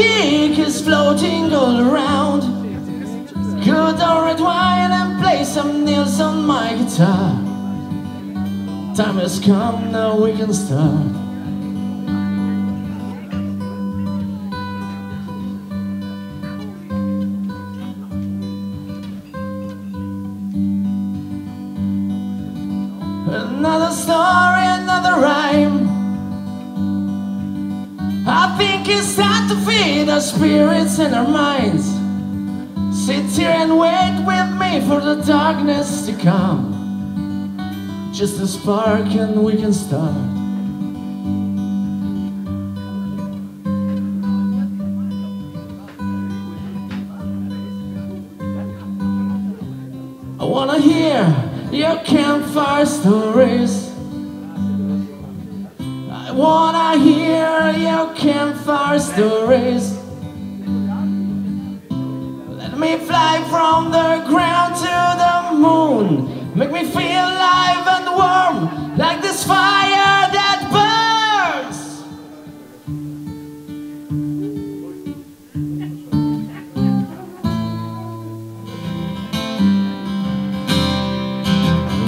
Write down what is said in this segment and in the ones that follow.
Magic is floating all around. Good old red wine and play some nails on my guitar. Time has come, now we can start. Another story, another rhyme. I think it's time to feed our spirits and our minds. Sit here and wait with me for the darkness to come. Just a spark and we can start. I wanna hear your campfire stories. Wanna hear your campfire stories. Let me fly from the ground to the moon. Make me feel alive and warm like this fire that burns.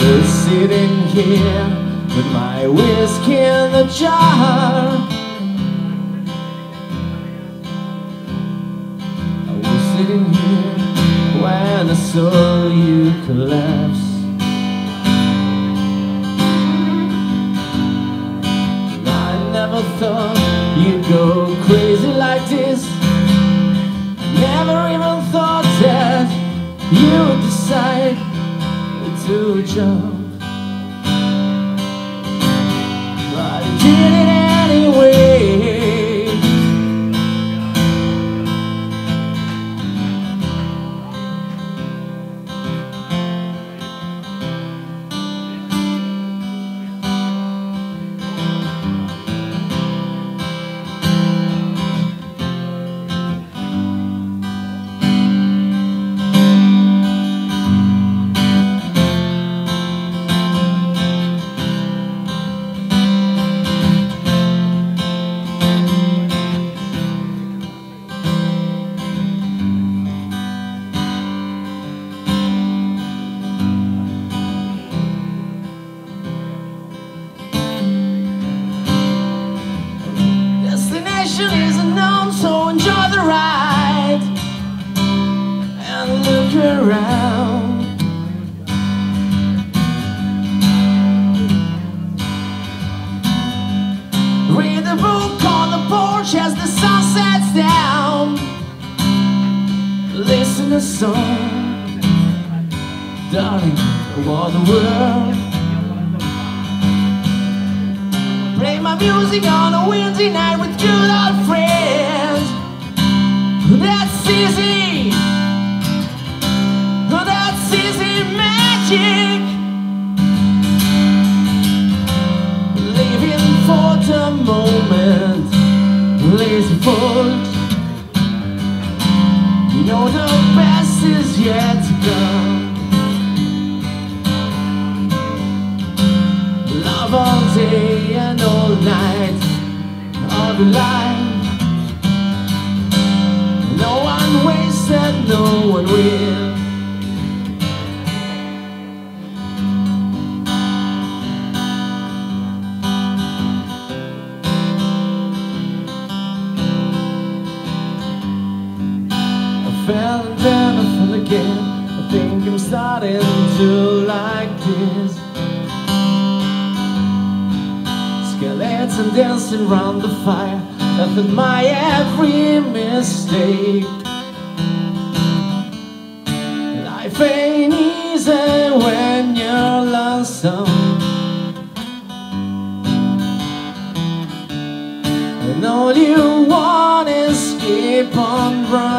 We're sitting here with my whiskey in the jar. I was sitting here when I saw you collapse. I never thought you'd go crazy like this. Never even thought that you would decide to jump. Song, darling, about the world. Play my music on a windy night with good old friends. That's easy. Day and all night of your life. No one wasted, no one will. I fell and then I fell again. I think I'm starting to like this. Skeleton dancing round the fire. Laughing my every mistake. Life ain't easy when you're lonesome. And all you want is keep on running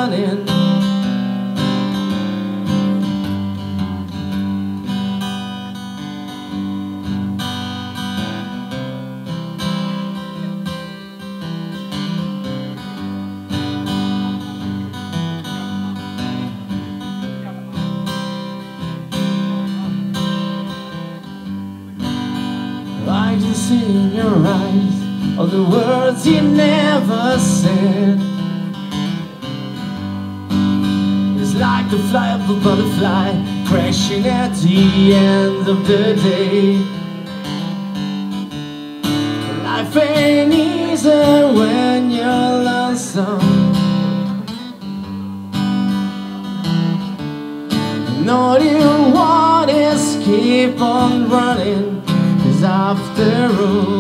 I can see in your eyes all the words he never said. It's like the fly of a butterfly crashing at the end of the day. Life ain't easy when you're lonesome. And all you want is keep on running after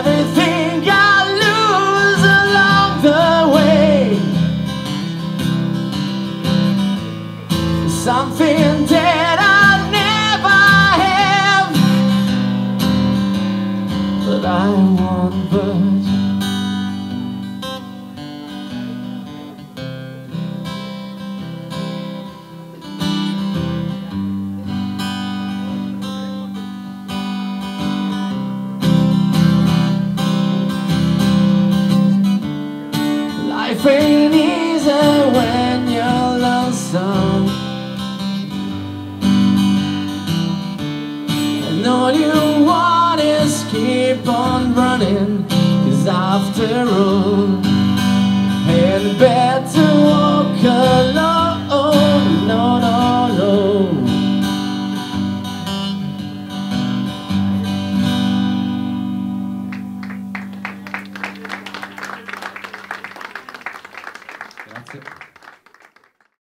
everything I lose along the way. Something that after